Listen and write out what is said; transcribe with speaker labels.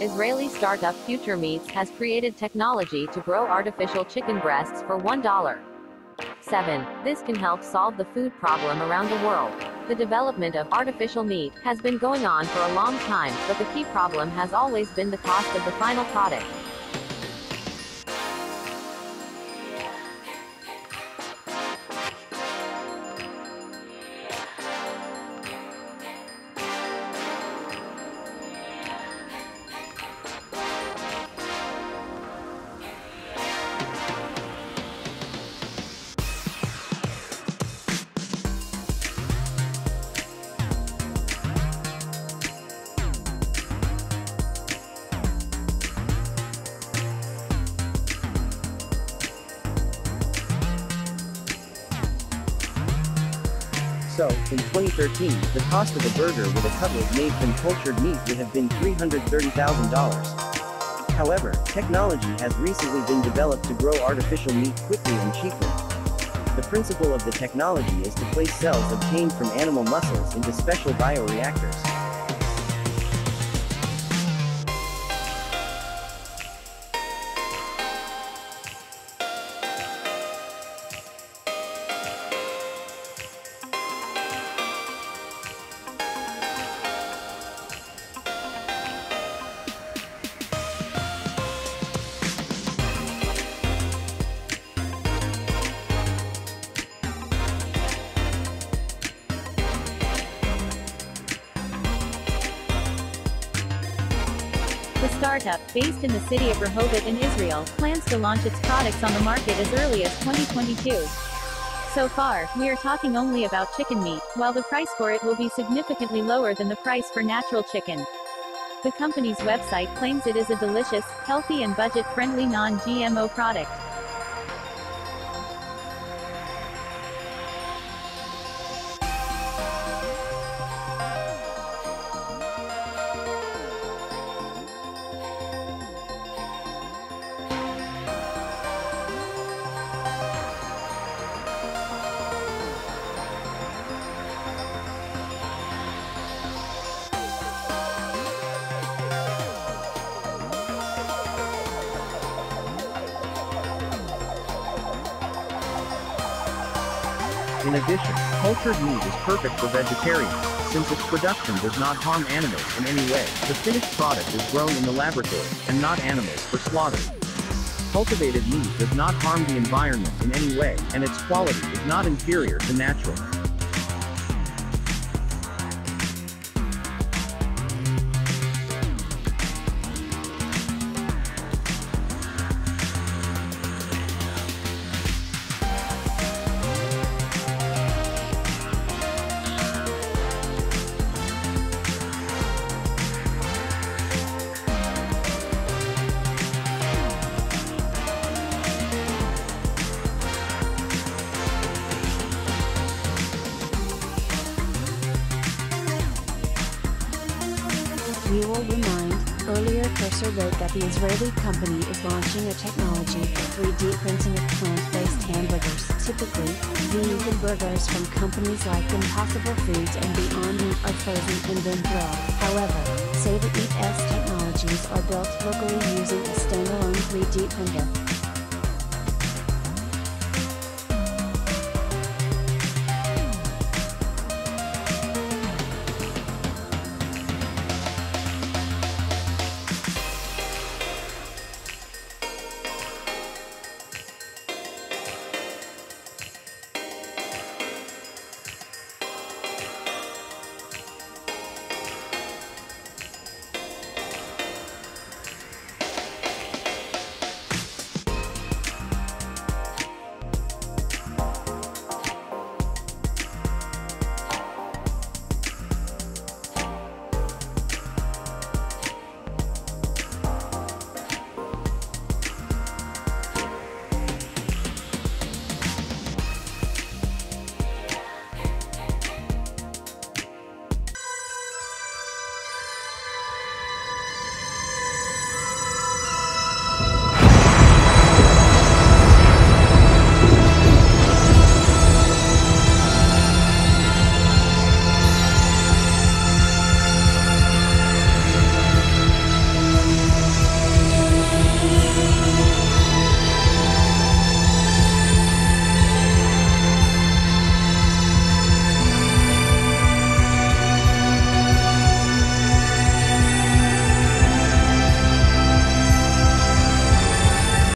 Speaker 1: Israeli startup Future Meats has created technology to grow artificial chicken breasts for $1. 7. This can help solve the food problem around the world. The development of artificial meat has been going on for a long time, but the key problem has always been the cost of the final product.
Speaker 2: So, in 2013, the cost of a burger with a cutlet made from cultured meat would have been $330,000. However, technology has recently been developed to grow artificial meat quickly and cheaply. The principle of the technology is to place cells obtained from animal muscles into special bioreactors.
Speaker 3: The startup, based in the city of Rehovot in Israel, plans to launch its products on the market as early as 2022. So far, we are talking only about chicken meat, while the price for it will be significantly lower than the price for natural chicken. The company's website claims it is a delicious, healthy and budget-friendly non-GMO product.
Speaker 2: In addition, cultured meat is perfect for vegetarians, since its production does not harm animals in any way. The finished product is grown in the laboratory, and not animals for slaughter. Cultivated meat does not harm the environment in any way, and its quality is not inferior to natural.
Speaker 4: We will remind, earlier Cursor wrote that the Israeli company is launching a technology for 3D printing of plant-based hamburgers. Typically, vegan burgers from companies like Impossible Foods and Beyond Meat are frozen and then grilled. However, SavorEat's technologies are built locally using a standalone 3D printer.